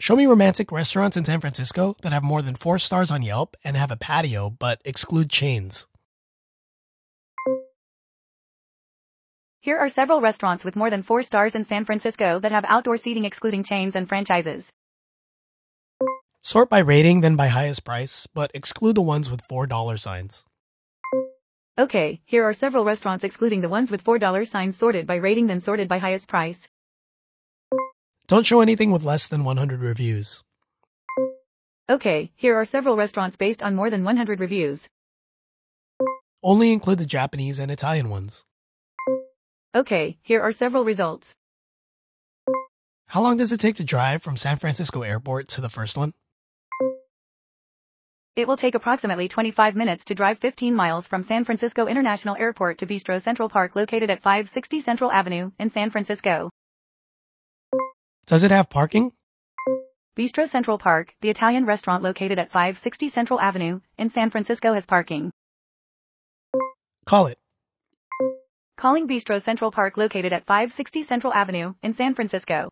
Show me romantic restaurants in San Francisco that have more than four stars on Yelp and have a patio but exclude chains. Here are several restaurants with more than four stars in San Francisco that have outdoor seating excluding chains and franchises. Sort by rating, then by highest price, but exclude the ones with $4 signs. Okay, here are several restaurants excluding the ones with $4 signs sorted by rating then sorted by highest price. Don't show anything with less than 100 reviews. Okay, here are several restaurants based on more than 100 reviews. Only include the Japanese and Italian ones. Okay, here are several results. How long does it take to drive from San Francisco Airport to the first one? It will take approximately 25 minutes to drive 15 miles from San Francisco International Airport to Bistro Central Park located at 560 Central Avenue in San Francisco. Does it have parking? Bistro Central Park, the Italian restaurant located at 560 Central Avenue in San Francisco has parking. Call it. Calling Bistro Central Park located at 560 Central Avenue in San Francisco.